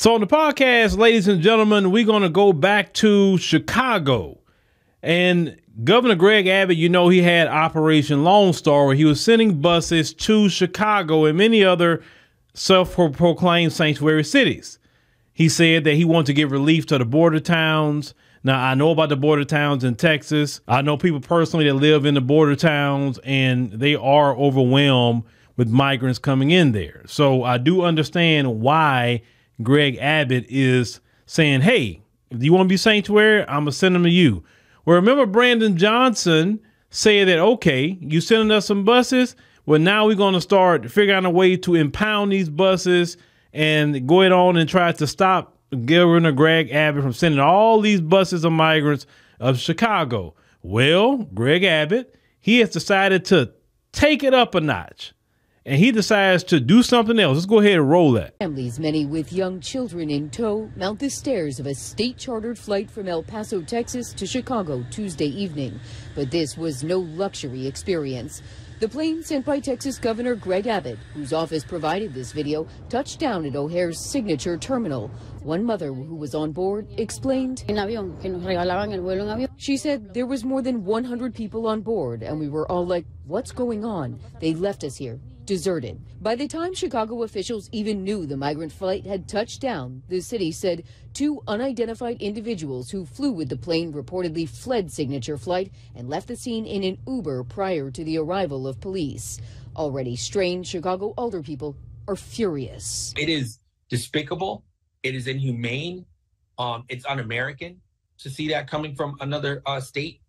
So, on the podcast, ladies and gentlemen, we're going to go back to Chicago. And Governor Greg Abbott, you know, he had Operation Lone Star where he was sending buses to Chicago and many other self proclaimed sanctuary cities. He said that he wanted to give relief to the border towns. Now, I know about the border towns in Texas. I know people personally that live in the border towns, and they are overwhelmed with migrants coming in there. So I do understand why Greg Abbott is saying, hey, if you want to be sanctuary, I'm going to send them to you. Well, remember Brandon Johnson said that, okay, you sending us some buses? Well, now we're going to start figuring out a way to impound these buses and go ahead on and try to stop Governor Greg Abbott from sending all these buses of migrants of Chicago. Well, Greg Abbott, he has decided to take it up a notch and he decides to do something else. Let's go ahead and roll that. Families, many with young children in tow, mount the stairs of a state chartered flight from El Paso, Texas to Chicago Tuesday evening. But this was no luxury experience. The plane sent by Texas Governor Greg Abbott, whose office provided this video, touched down at O'Hare's signature terminal. One mother who was on board explained, She said there was more than 100 people on board, and we were all like, what's going on? They left us here deserted. By the time Chicago officials even knew the migrant flight had touched down, the city said two unidentified individuals who flew with the plane reportedly fled Signature Flight and left the scene in an Uber prior to the arrival of police. Already strained Chicago alderpeople are furious. It is despicable. It is inhumane. Um, it's un-American to see that coming from another uh, state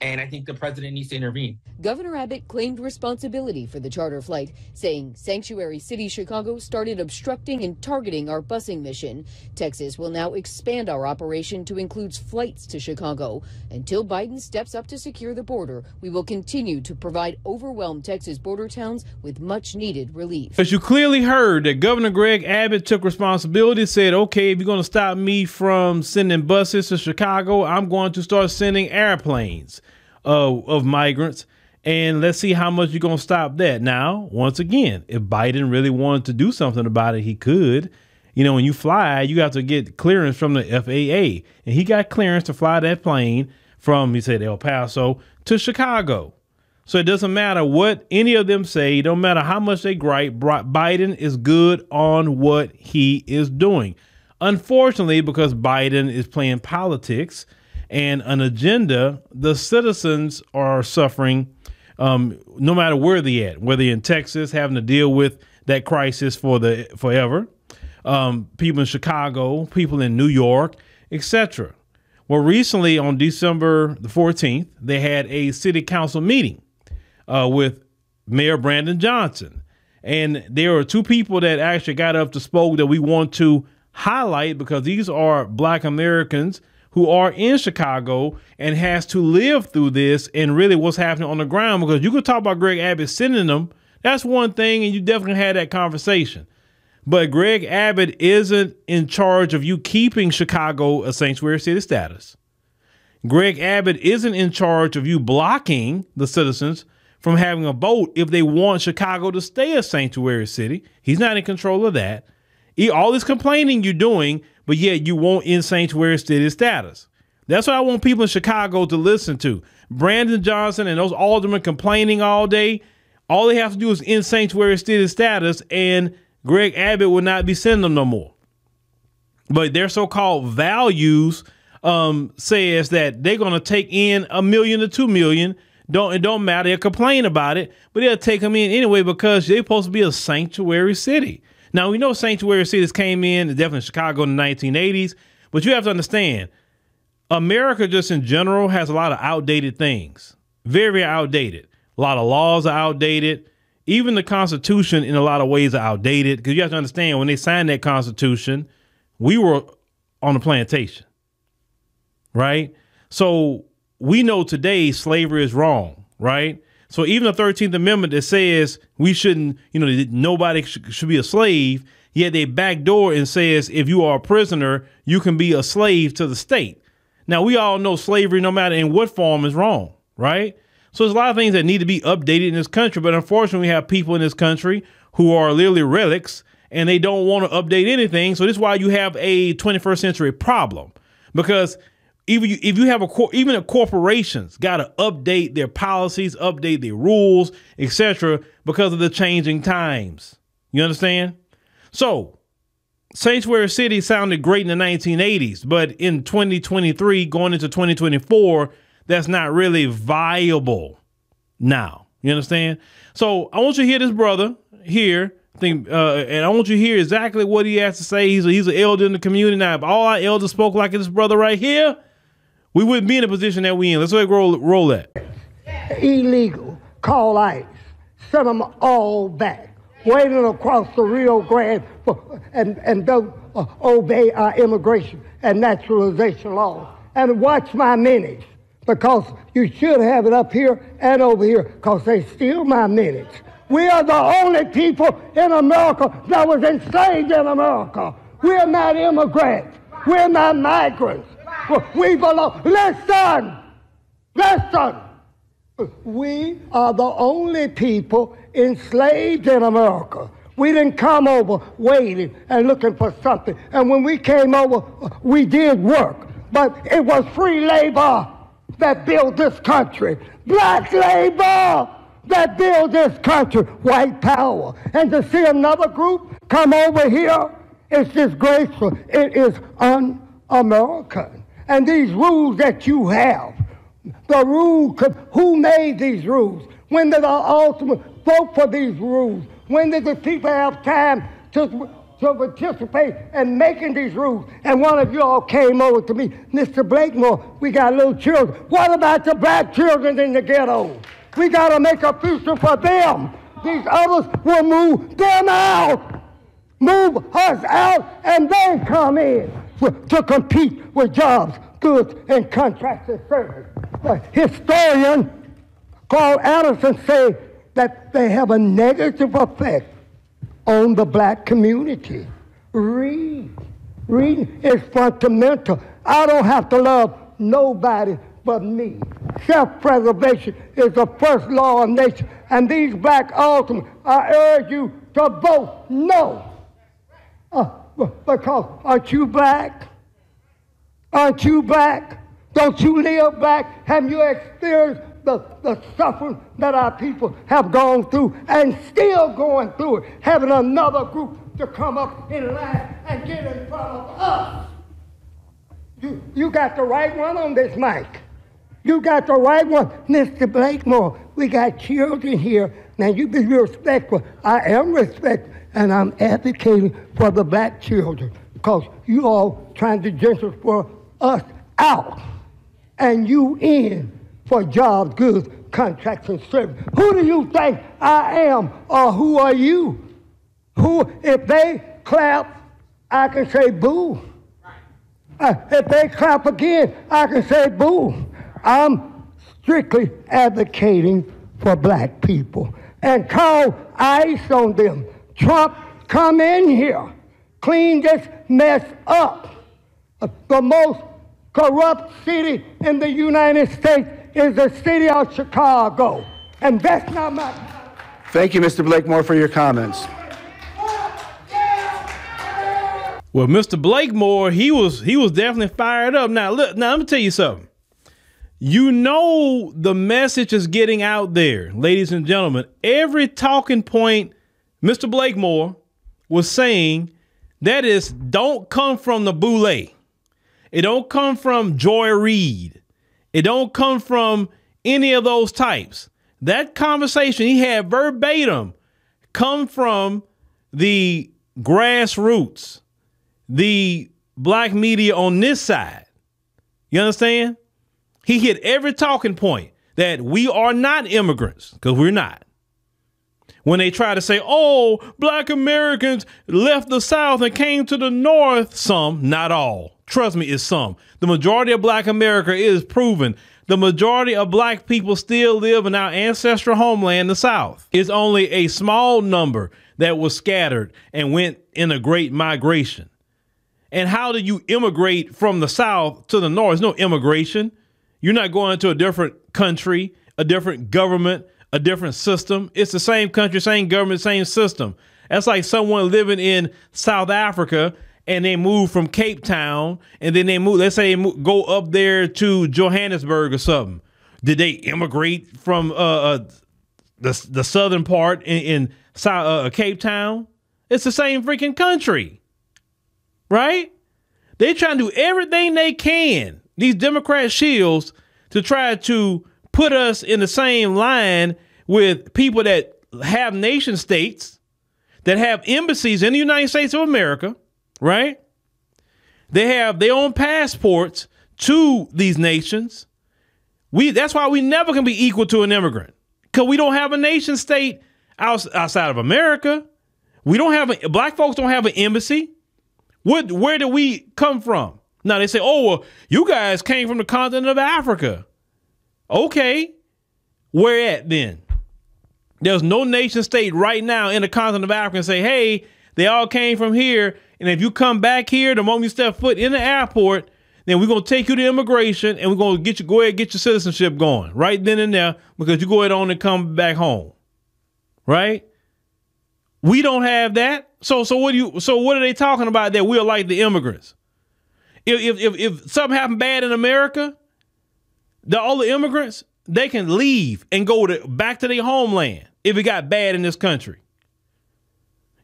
and I think the president needs to intervene. Governor Abbott claimed responsibility for the charter flight, saying Sanctuary City Chicago started obstructing and targeting our busing mission. Texas will now expand our operation to include flights to Chicago. Until Biden steps up to secure the border, we will continue to provide overwhelmed Texas border towns with much needed relief. As you clearly heard that Governor Greg Abbott took responsibility, said, okay, if you're going to stop me from sending buses to Chicago, I'm going to start sending airplanes uh, of migrants. And let's see how much you're going to stop that. Now, once again, if Biden really wanted to do something about it, he could. You know, when you fly, you have to get clearance from the FAA. And he got clearance to fly that plane from, he said, El Paso to Chicago. So it doesn't matter what any of them say, it don't matter how much they gripe, Biden is good on what he is doing. Unfortunately, because Biden is playing politics, and an agenda, the citizens are suffering um, no matter where they're at, whether in Texas having to deal with that crisis for the forever, um, people in Chicago, people in New York, etc. Well, recently on December the 14th, they had a city council meeting uh, with Mayor Brandon Johnson. And there are two people that actually got up to spoke that we want to highlight because these are black Americans who are in Chicago and has to live through this and really what's happening on the ground because you could talk about Greg Abbott sending them. That's one thing, and you definitely had that conversation. But Greg Abbott isn't in charge of you keeping Chicago a sanctuary city status. Greg Abbott isn't in charge of you blocking the citizens from having a vote if they want Chicago to stay a sanctuary city. He's not in control of that. He, all this complaining you're doing but yet you won't in sanctuary city status. That's what I want people in Chicago to listen to. Brandon Johnson and those aldermen complaining all day. All they have to do is in sanctuary city status, and Greg Abbott will not be sending them no more. But their so-called values um, says that they're going to take in a million to two million. Don't it don't matter. They'll complain about it, but they'll take them in anyway because they're supposed to be a sanctuary city. Now we know sanctuary cities came in, definitely Chicago in the 1980s, but you have to understand, America just in general has a lot of outdated things, very outdated. A lot of laws are outdated. Even the Constitution, in a lot of ways, are outdated because you have to understand when they signed that Constitution, we were on a plantation, right? So we know today slavery is wrong, right? So even the 13th Amendment that says we shouldn't, you know, nobody sh- should be a slave, yet they backdoor and says if you are a prisoner, you can be a slave to the state. Now we all know slavery, no matter in what form, is wrong, right? So there's a lot of things that need to be updated in this country, but unfortunately, we have people in this country who are literally relics and they don't want to update anything. So this is why you have a 21st century problem because even if you have a even a corporations got to update their policies, update their rules, etc. because of the changing times. You understand? So Sanctuary City sounded great in the 1980s, but in 2023, going into 2024, that's not really viable now. You understand? So I want you to hear this brother here. Think, uh, and I want you to hear exactly what he has to say. He's a, he's an elder in the community now. If all our elders spoke like this brother right here, we wouldn't be in the position that we in. Let's go roll roll that. Illegal. Call ICE. Send them all back waiting across the Rio Grande for, and, and don't uh, obey our immigration and naturalization laws. And watch my minutes because you should have it up here and over here because they steal my minutes. We are the only people in America that was enslaved in America. We're not immigrants. We're not migrants. We belong. Listen! Listen! We are the only people enslaved in America. We didn't come over waiting and looking for something. And when we came over, we did work. But it was free labor that built this country. Black labor that built this country. White power. And to see another group come over here is disgraceful. It is un-American. And these rules that you have, the rule, who made these rules? When did the aldermen vote for these rules? When did the people have time to, to participate in making these rules? And one of you all came over to me, Mr. Blakemore, we got little children. What about the black children in the ghetto? We got to make a future for them. These others will move them out. Move us out, and they come in to compete with jobs, goods, and contracts and services. A historian Claud Anderson say that they have a negative effect on the black community. Read. Reading is fundamental. I don't have to love nobody but me. Self-preservation is the first law of nature. And these black aldermen, I urge you to vote no. Uh, because aren't you black? Aren't you black? Don't you live black? Have you experienced the, the suffering that our people have gone through and still going through it, having another group to come up in line and get in front of us. You, you got the right one on this mic. You got the right one, Mr. Blakemore. We got children here. Now you be respectful. I am respectful, and I'm advocating for the black children because you all trying to gentrify us out and you in for jobs, goods, contracts, and service. Who do you think I am, or who are you? Who, if they clap, I can say boo. Uh, if they clap again, I can say boo. I'm strictly advocating for black people and call ICE on them. Trump, come in here, clean this mess up. Uh, the most corrupt city in the United States is the city of Chicago. And that's not my. Thank you, Mr. Blakemore, for your comments. Well, Mr. Blakemore, he was he was definitely fired up. Now, look, now let me tell you something. You know the message is getting out there, ladies and gentlemen. Every talking point Mr. Blakemore was saying that is don't come from the boule. It don't come from Joy Reid. It don't come from any of those types. That conversation he had verbatim come from the grassroots, the black media on this side. You understand? He hit every talking point that we are not immigrants because we're not. When they try to say, oh, black Americans left the South and came to the North, some, not all. Trust me, it's some. The majority of black America is proven. The majority of black people still live in our ancestral homeland, the South. It's only a small number that was scattered and went in a great migration. And how do you immigrate from the South to the North? There's no immigration. You're not going to a different country, a different government, a different system. It's the same country, same government, same system. That's like someone living in South Africa and they move from Cape Town and then they move. Let's say they move, go up there to Johannesburg or something. Did they immigrate from uh, uh the the southern part in, in South, uh, Cape Town? It's the same freaking country, right? They're trying to do everything they can. These Democrat shields to try to put us in the same line with people that have nation states, that have embassies in the United States of America, right? They have their own passports to these nations. We that's why we never can be equal to an immigrant because we don't have a nation state outside of America. We don't have a, black folks don't have an embassy. What where do we come from? Now they say, oh well, you guys came from the continent of Africa. Okay, where at then? There's no nation state right now in the continent of Africa and say, hey, they all came from here. And if you come back here, the moment you step foot in the airport, then we're gonna take you to immigration and we're gonna get you go ahead get your citizenship going right then and there because you go ahead on and come back home. Right? We don't have that. So so what do you so what are they talking about that we're like the immigrants? If if if, if something happened bad in America, the all the immigrants, they can leave and go to back to their homeland if it got bad in this country.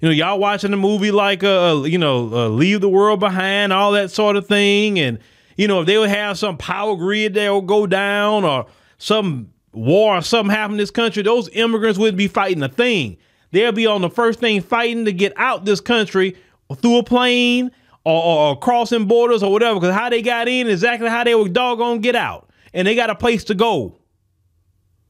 You know, y'all watching a movie like uh, uh, you know, uh, Leave the World Behind, all that sort of thing, and you know, if they would have some power grid that will go down or some war or something happen in this country, those immigrants wouldn't be fighting a thing. They'll be on the first thing fighting to get out this country through a plane or, or crossing borders or whatever, because how they got in exactly how they were doggone get out. And they got a place to go.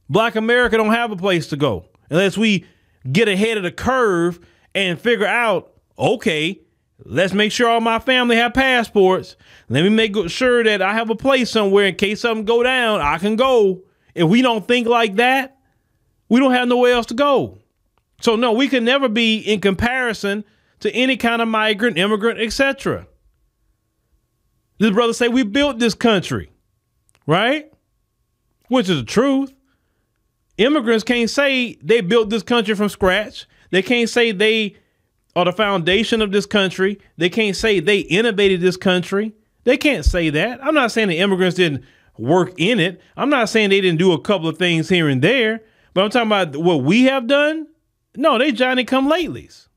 Black America don't have a place to go unless we get ahead of the curve and figure out, okay, let's make sure all my family have passports. Let me make sure that I have a place somewhere in case something go down, I can go. If we don't think like that, we don't have nowhere else to go. So no, we can never be in comparison to any kind of migrant, immigrant, etc. This brother say we built this country, right? Which is the truth. Immigrants can't say they built this country from scratch. They can't say they are the foundation of this country. They can't say they innovated this country. They can't say that. I'm not saying the immigrants didn't work in it. I'm not saying they didn't do a couple of things here and there, but I'm talking about what we have done. No, they Johnny come latelys.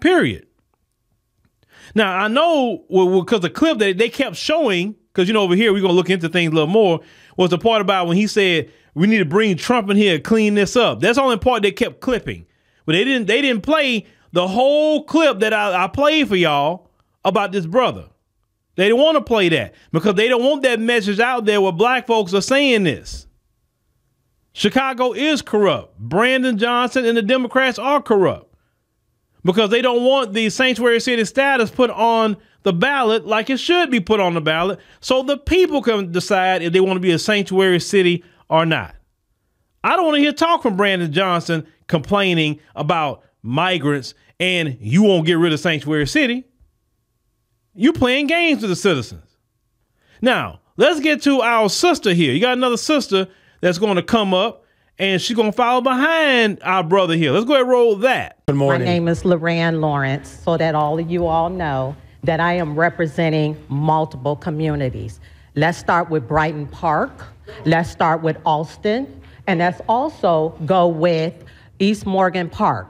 Period. Now I know because well, the clip that they kept showing, because you know over here we're gonna look into things a little more, was the part about when he said we need to bring Trump in here clean this up. That's the only part they kept clipping. But they didn't they didn't play the whole clip that I, I played for y'all about this brother. They don't want to play that because they don't want that message out there where black folks are saying this. Chicago is corrupt. Brandon Johnson and the Democrats are corrupt because they don't want the sanctuary city status put on the ballot like it should be put on the ballot so the people can decide if they want to be a sanctuary city or not. I don't want to hear talk from Brandon Johnson complaining about migrants and you won't get rid of Sanctuary City. You playing games with the citizens. Now, let's get to our sister here. You got another sister that's going to come up and she's going to follow behind our brother here. Let's go ahead and roll that. Good morning. My name is Loran Lawrence, so that all of you all know that I am representing multiple communities. Let's start with Brighton Park. Let's start with Austin. And let's also go with East Morgan Park.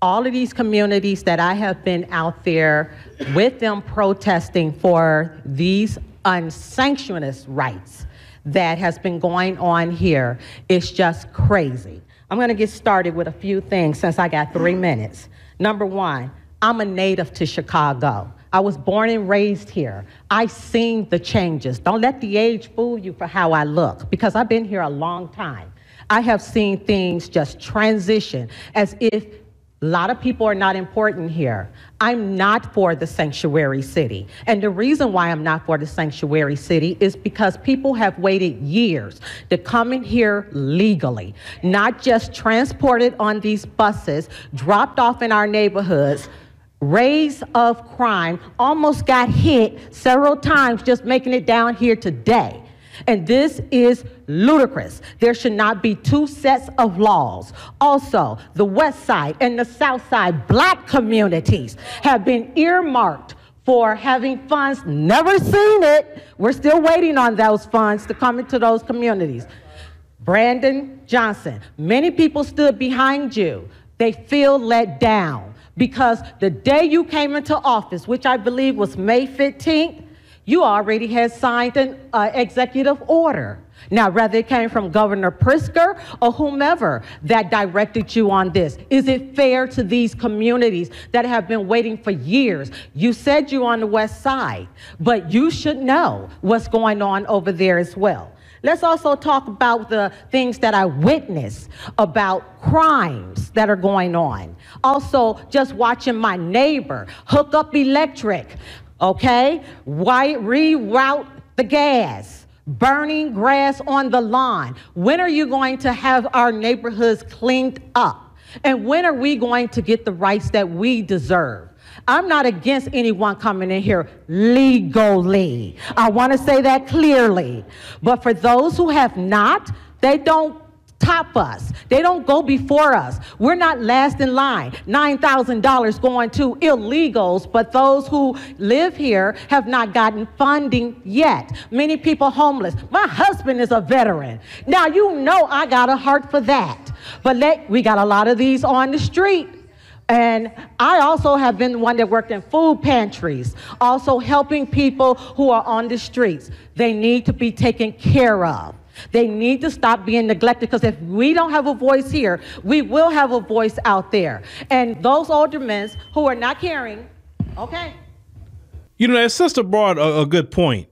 All of these communities that I have been out there with them protesting for these unsanctioned rights that has been going on here is just crazy. I'm going to get started with a few things since I got three minutes. Number one, I'm a native to Chicago. I was born and raised here. I've seen the changes. Don't let the age fool you for how I look because I've been here a long time. I have seen things just transition as if a lot of people are not important here. I'm not for the sanctuary city. And the reason why I'm not for the sanctuary city is because people have waited years to come in here legally, not just transported on these buses, dropped off in our neighborhoods. Raise of crime almost got hit several times just making it down here today. And this is ludicrous. There should not be two sets of laws. Also, the West Side and the South Side black communities have been earmarked for having funds. Never seen it. We're still waiting on those funds to come into those communities. Brandon Johnson, many people stood behind you. They feel let down because the day you came into office, which I believe was May 15th, you already had signed an uh, executive order. Now, whether it came from Governor Pritzker or whomever that directed you on this, is it fair to these communities that have been waiting for years? You said you're on the west side, but you should know what's going on over there as well. Let's also talk about the things that I witnessed about crimes that are going on. Also, just watching my neighbor hook up electric, okay? Why reroute the gas? Burning grass on the lawn. When are you going to have our neighborhoods cleaned up? And when are we going to get the rights that we deserve? I'm not against anyone coming in here legally. I want to say that clearly. But for those who have not, they don't top us. They don't go before us. We're not last in line. $9,000 going to illegals, but those who live here have not gotten funding yet. Many people homeless. My husband is a veteran. Now, you know I got a heart for that. But let, we got a lot of these on the street. And I also have been one that worked in food pantries, also helping people who are on the streets. They need to be taken care of. They need to stop being neglected because if we don't have a voice here, we will have a voice out there. And those aldermen who are not caring, okay. You know, that sister brought a, a good point.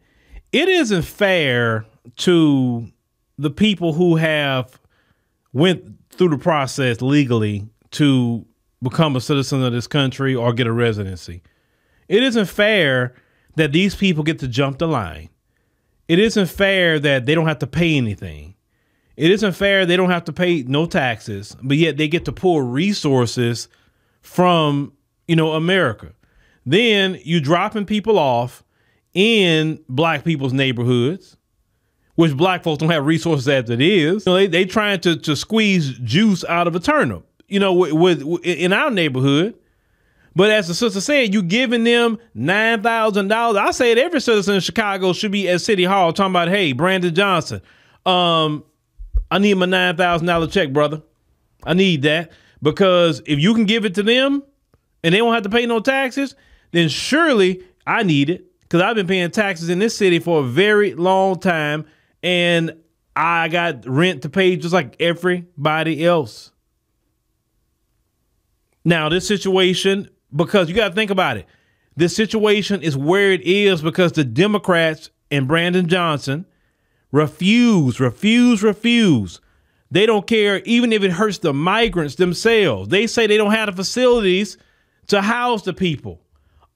It isn't fair to the people who have went through the process legally to become a citizen of this country or get a residency. It isn't fair that these people get to jump the line. It isn't fair that they don't have to pay anything. It isn't fair they don't have to pay no taxes, but yet they get to pull resources from, you know, America. Then you dropping people off in black people's neighborhoods, which black folks don't have resources as it is. You know, they they trying to to squeeze juice out of a turnip you know, with, with, in our neighborhood. But as the sister said, you giving them nine thousand dollars. I say that every citizen in Chicago should be at City Hall talking about, hey, Brandon Johnson, um, I need my nine thousand dollar check, brother. I need that because if you can give it to them and they don't have to pay no taxes, then surely I need it because I've been paying taxes in this city for a very long time and I got rent to pay just like everybody else. Now, this situation, because you got to think about it, this situation is where it is because the Democrats and Brandon Johnson refuse, refuse, refuse. They don't care, even if it hurts the migrants themselves. They say they don't have the facilities to house the people.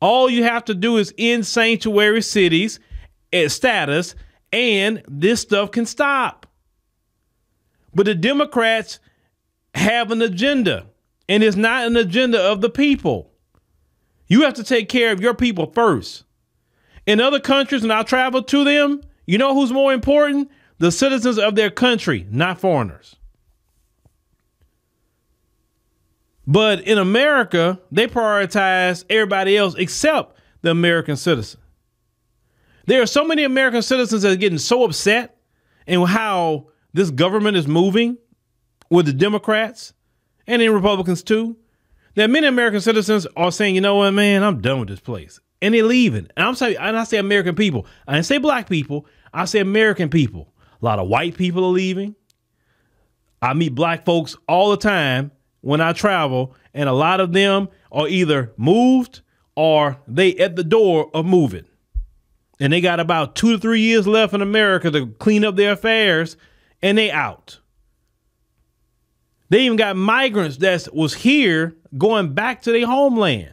All you have to do is in sanctuary cities at status, and this stuff can stop. But the Democrats have an agenda and it's not an agenda of the people. You have to take care of your people first. In other countries, when I travel to them, you know who's more important? The citizens of their country, not foreigners. But in America, they prioritize everybody else except the American citizen. There are so many American citizens that are getting so upset in how this government is moving with the Democrats and in Republicans too, that many American citizens are saying, you know what, man, I'm done with this place. And they're leaving. And I'm saying, and I say American people. I didn't say black people. I say American people. A lot of white people are leaving. I meet black folks all the time when I travel, and a lot of them are either moved or they at the door of moving. And they got about two to three years left in America to clean up their affairs, and they out. They even got migrants that was here going back to their homeland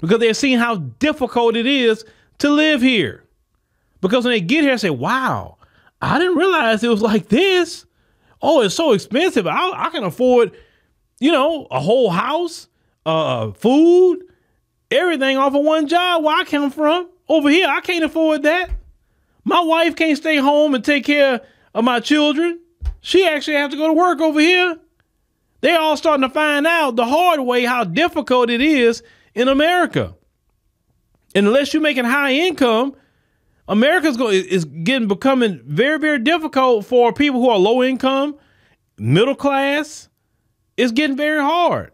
because they're seeing how difficult it is to live here. Because when they get here, they say, wow, I didn't realize it was like this. Oh, it's so expensive. I, I can afford, you know, a whole house, uh, food, everything off of one job where I come from. Over here, I can't afford that. My wife can't stay home and take care of my children. She actually has to go to work over here. They all starting to find out the hard way how difficult it is in America. And unless you're making high income, America's going is getting becoming very very difficult for people who are low income, middle class. It's getting very hard.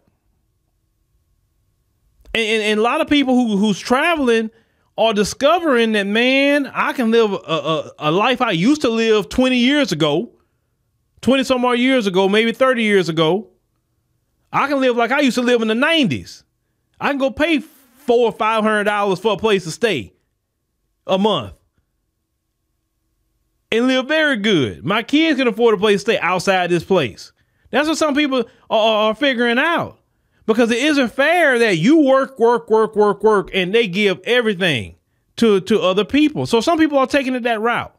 And, and, and a lot of people who who's traveling are discovering that man, I can live a, a, a life I used to live 20 years ago, 20 some more years ago, maybe 30 years ago. I can live like I used to live in the 90s. I can go pay four or five hundred dollars for a place to stay a month and live very good. My kids can afford a place to stay outside this place. That's what some people are, are figuring out because it isn't fair that you work, work, work, work, work, and they give everything to to other people. So some people are taking it that route.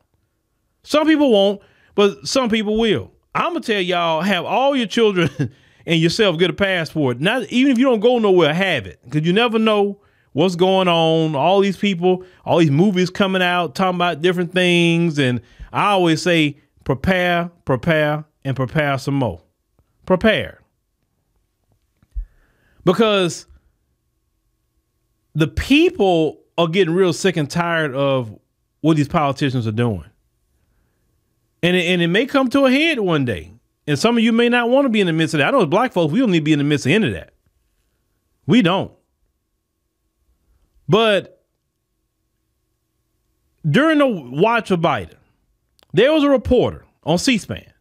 Some people won't, but some people will. I'm gonna tell y'all, have all your children and yourself get a passport. Not even if you don't go nowhere, have it because you never know what's going on. All these people, all these movies coming out talking about different things, and I always say, prepare, prepare, and prepare some more. Prepare because the people are getting real sick and tired of what these politicians are doing. And it, and it may come to a head one day. And some of you may not want to be in the midst of that. I know as black folks, we don't need to be in the midst of any of that. We don't. But during the watch of Biden, there was a reporter on C SPAN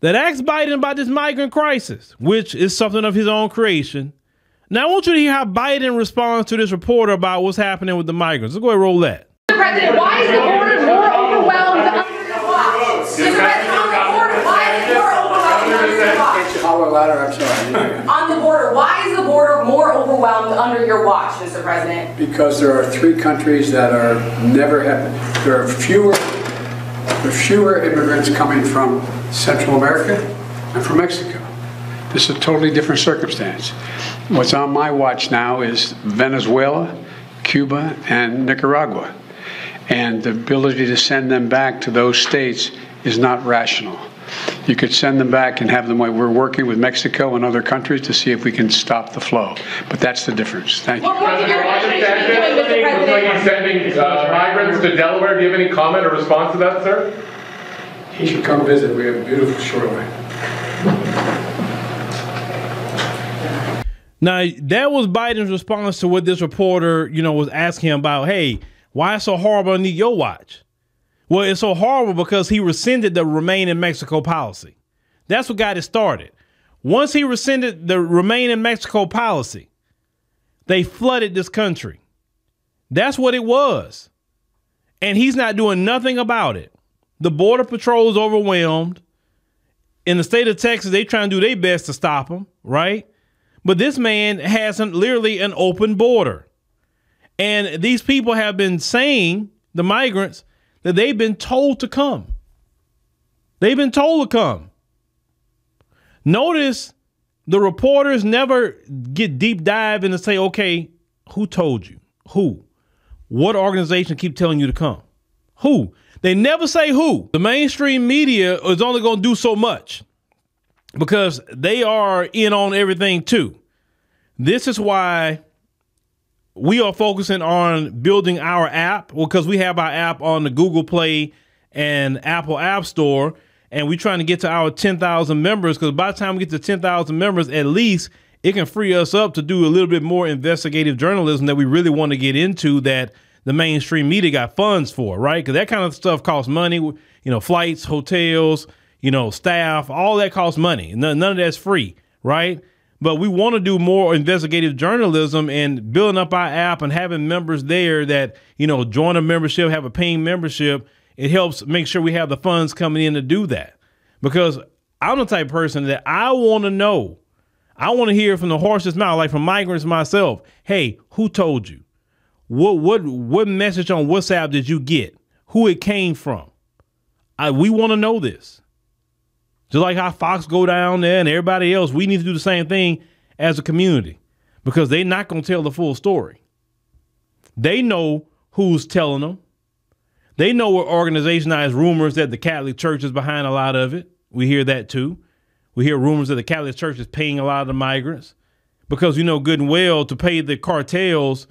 that asked Biden about this migrant crisis, which is something of his own creation. Now, I want you to hear how Biden responds to this reporter about what's happening with the migrants. Let's go ahead and roll that. President, why is the border louder, I'm sorry. On the border, why is the border more overwhelmed under your watch, Mr. President? Because there are three countries that are never have, there are fewer, there are fewer immigrants coming from Central America and from Mexico. This is a totally different circumstance. What's on my watch now is Venezuela, Cuba, and Nicaragua. And the ability to send them back to those states is not rational. You could send them back and have them. We're working with Mexico and other countries to see if we can stop the flow. But that's the difference. Thank you. What what is your administration doing, Mr. Looks like he's sending uh, migrants to Delaware. Do you have any comment or response to that, sir? He should come visit. We have a beautiful shoreline. Now that was Biden's response to what this reporter, you know, was asking him about. Hey, why it's so horrible under your watch? Well, it's so horrible because he rescinded the remain in Mexico policy. That's what got it started. Once he rescinded the remain in Mexico policy, they flooded this country. That's what it was. And he's not doing nothing about it. The border patrol is overwhelmed. In the state of Texas, they trying to do their best to stop him, right? But this man has an, literally an open border. And these people have been saying, the migrants, that they've been told to come. They've been told to come. Notice the reporters never get deep dive and say, okay, who told you? Who? What organization keep telling you to come? Who? They never say who. The mainstream media is only going to do so much because they are in on everything too. This is why we are focusing on building our app because we have our app on the Google Play and Apple App Store, and we're trying to get to our 10,000 members because by the time we get to 10,000 members, at least it can free us up to do a little bit more investigative journalism that we really want to get into that the mainstream media got funds for, right? Because that kind of stuff costs money, you know, flights, hotels, you know, staff, all that costs money. None, none of that's free, right? But we want to do more investigative journalism and building up our app and having members there that, you know, join a membership, have a paying membership. It helps make sure we have the funds coming in to do that. Because I'm the type of person that I want to know. I want to hear from the horse's mouth, like from migrants myself. Hey, who told you? What what what message on WhatsApp did you get? Who it came from? I, we want to know this. Just like how Fox go down there and everybody else, we need to do the same thing as a community because they're not going to tell the full story. They know who's telling them. They know we're organizationized rumors that the Catholic Church is behind a lot of it. We hear that too. We hear rumors that the Catholic Church is paying a lot of the migrants because you know good and well to pay the cartels,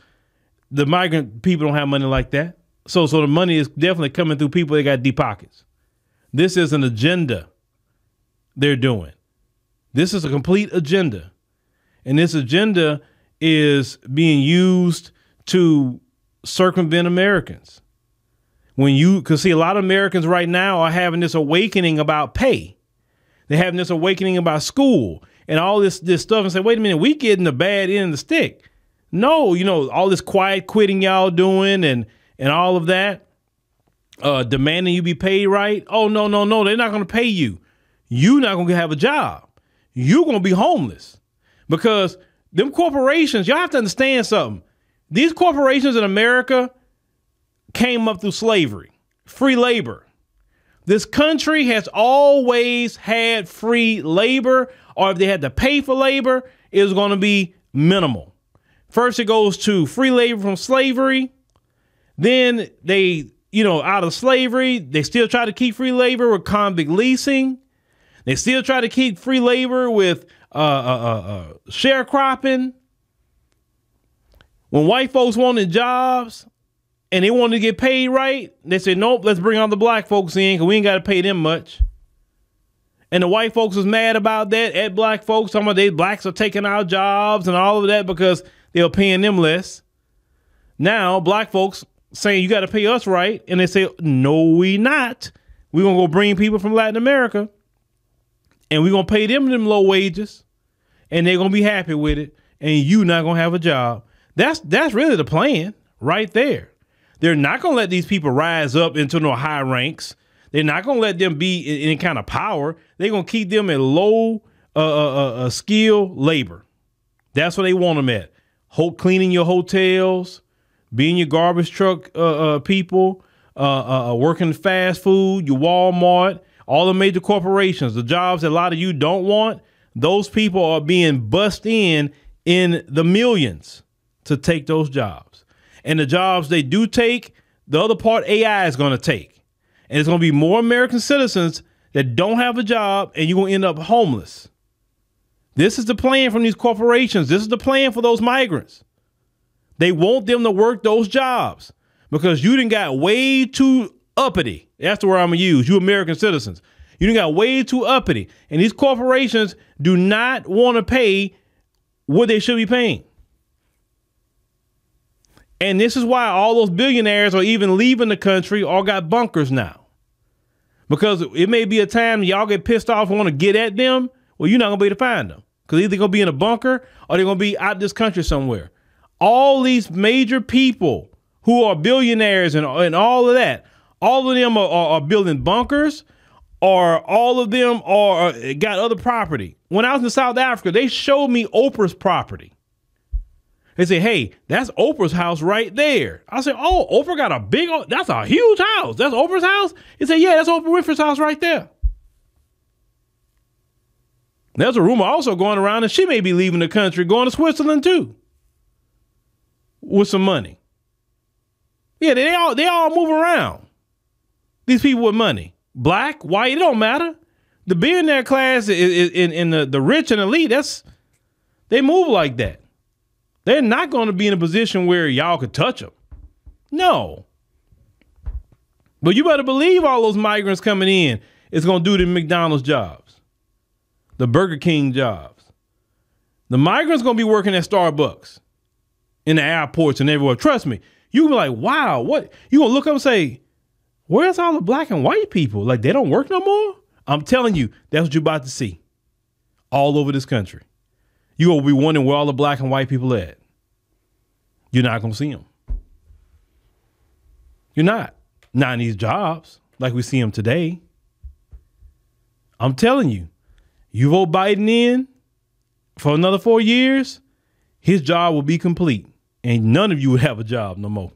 the migrant people don't have money like that. So so the money is definitely coming through people that got deep pockets. This is an agenda they're doing. This is a complete agenda. And this agenda is being used to circumvent Americans. When you can see a lot of Americans right now are having this awakening about pay. They're having this awakening about school and all this this stuff and say, wait a minute, we getting the bad end of the stick. No, you know, all this quiet quitting y'all doing and and all of that, uh, demanding you be paid right. Oh no, no, no, they're not gonna pay you. You not gonna have a job. You're gonna be homeless. Because them corporations, y'all have to understand something. These corporations in America came up through slavery, free labor. This country has always had free labor, or if they had to pay for labor, it was going to be minimal. First, it goes to free labor from slavery. Then they, you know, out of slavery, they still try to keep free labor with convict leasing. They still try to keep free labor with uh, uh, uh, uh, sharecropping. When white folks wanted jobs and they wanted to get paid right, they said, nope, let's bring all the black folks in because we ain't got to pay them much. And the white folks was mad about that at black folks. Some of they blacks are taking our jobs and all of that because they were paying them less. Now black folks saying you got to pay us right, and they say no, we not. We gonna go bring people from Latin America, and we're gonna pay them them low wages, and they're gonna be happy with it, and you not gonna have a job. That's that's really the plan right there. They're not gonna let these people rise up into no high ranks. They're not gonna let them be in any kind of power. They're gonna keep them in low uh, uh, uh, uh skill labor. That's what they want them at. Ho- cleaning your hotels, being your garbage truck uh, uh, people, working fast food, your Walmart, all the major corporations, the jobs that a lot of you don't want, those people are being bussed in in the millions to take those jobs. And the jobs they do take, the other part AI is going to take. And it's going to be more American citizens that don't have a job and you're going to end up homeless. This is the plan from these corporations. This is the plan for those migrants. They want them to work those jobs because you didn't got way too uppity. That's the word I'm gonna use. You American citizens. You got way too uppity. And these corporations do not want to pay what they should be paying. And this is why all those billionaires are even leaving the country or got bunkers now. Because it may be a time y'all get pissed off and want to get at them. Well, you're not gonna be able to find them. Because either they're gonna be in a bunker or they're gonna be out this country somewhere. All these major people who are billionaires and, and all of that, all of them are, are, are building bunkers or all of them are uh, got other property. When I was in South Africa, they showed me Oprah's property. They say, "Hey, that's Oprah's house right there." I said, "Oh, Oprah got a big, that's a huge house. That's Oprah's house." He said, "Yeah, that's Oprah Winfrey's house right there." There's a rumor also going around that she may be leaving the country, going to Switzerland too, with some money. Yeah, they all they all move around. These people with money, black, white, it don't matter. The billionaire class in in the the rich and elite. That's they move like that. They're not going to be in a position where y'all could touch them. No. But you better believe all those migrants coming in is going to do the McDonald's jobs, the Burger King jobs. The migrants going to be working at Starbucks, in the airports and everywhere. Trust me, you be like, wow, what? You gonna look up and say, where's all the black and white people? Like they don't work no more? I'm telling you, that's what you're about to see all over this country. You will be wondering where all the black and white people at. You're not gonna see them. You're not. Not in these jobs like we see them today. I'm telling you, you vote Biden in for another four years, his job will be complete and none of you would have a job no more.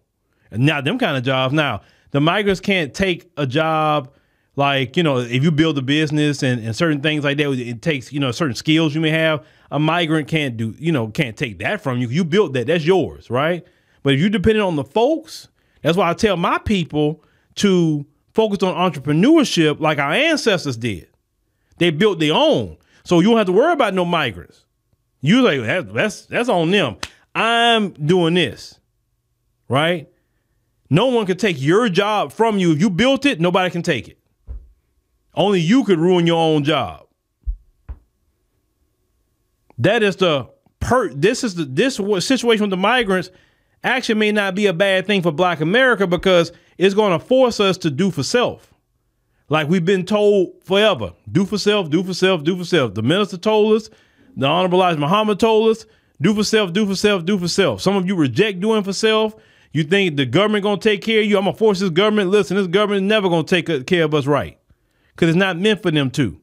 And now them kind of jobs. Now the migrants can't take a job like you know if you build a business and, and certain things like that. It takes you know certain skills you may have. A migrant can't do you know can't take that from you. You built that. That's yours, right? But if you're dependent on the folks, that's why I tell my people to focus on entrepreneurship like our ancestors did. They built their own. So you don't have to worry about no migrants. You like that, that's that's on them. I'm doing this. Right? No one can take your job from you. If you built it, nobody can take it. Only you could ruin your own job. That is the per this is the this situation with the migrants actually may not be a bad thing for black America because it's going to force us to do for self. Like we've been told forever. Do for self, do for self, do for self. The minister told us, the Honorable Elijah Muhammad told us, do for self, do for self, do for self. Some of you reject doing for self. You think the government gonna take care of you. I'm gonna force this government. Listen, this government is never gonna take care of us right. Because it's not meant for them to.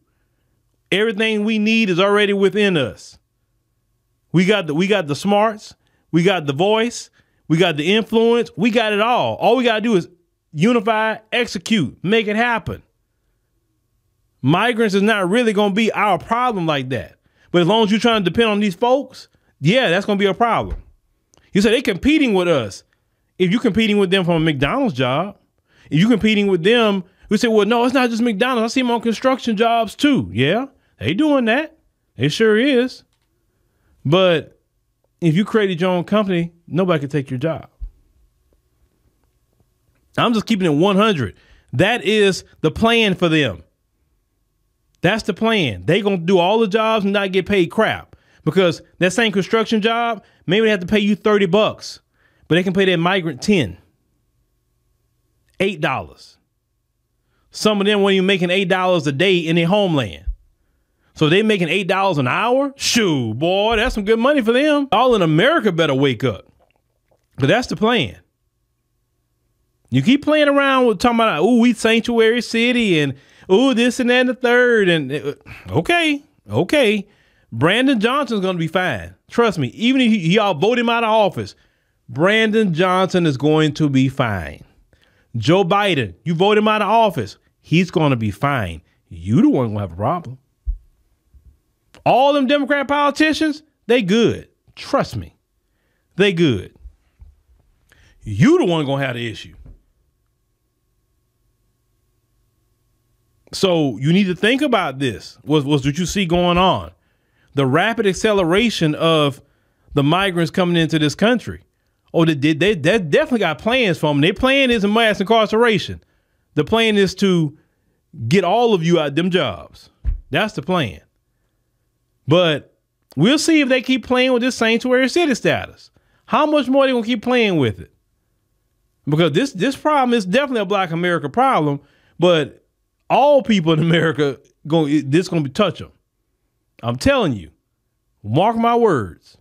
Everything we need is already within us. We got the we got the smarts, we got the voice, we got the influence, we got it all. All we gotta do is unify, execute, make it happen. Migrants is not really gonna be our problem like that. But as long as you're trying to depend on these folks, yeah, that's gonna be a problem. You say they're competing with us. If you're competing with them from a McDonald's job, if you're competing with them, we say, well, no, it's not just McDonald's. I see them on construction jobs too. Yeah, they doing that. It sure is. But if you created your own company, nobody can take your job. I'm just keeping it 100. That is the plan for them. That's the plan. They gonna do all the jobs and not get paid crap because that same construction job, maybe they have to pay you 30 bucks, but they can pay that migrant 10, $8. Some of them weren't even making $8 a day in their homeland. So they making eight dollars an hour? Shoo, boy, that's some good money for them. All in America better wake up. But that's the plan. You keep playing around with talking about, oh, we sanctuary city and oh, this and that and the third. And uh, okay, okay. Brandon Johnson's gonna be fine. Trust me. Even if y'all vote him out of office, Brandon Johnson is going to be fine. Joe Biden, you vote him out of office, he's gonna be fine. You the one gonna have a problem. All them Democrat politicians, they good. Trust me. They good. You the one gonna have the issue. So you need to think about this. Was was what you see going on? The rapid acceleration of the migrants coming into this country. Oh, they they, they definitely got plans for them. Their plan isn't mass incarceration. The plan is to get all of you out of them jobs. That's the plan. But we'll see if they keep playing with this sanctuary city status. How much more they gonna keep playing with it? Because this this problem is definitely a Black America problem, but all people in America going this gonna be touch them. I'm telling you, mark my words.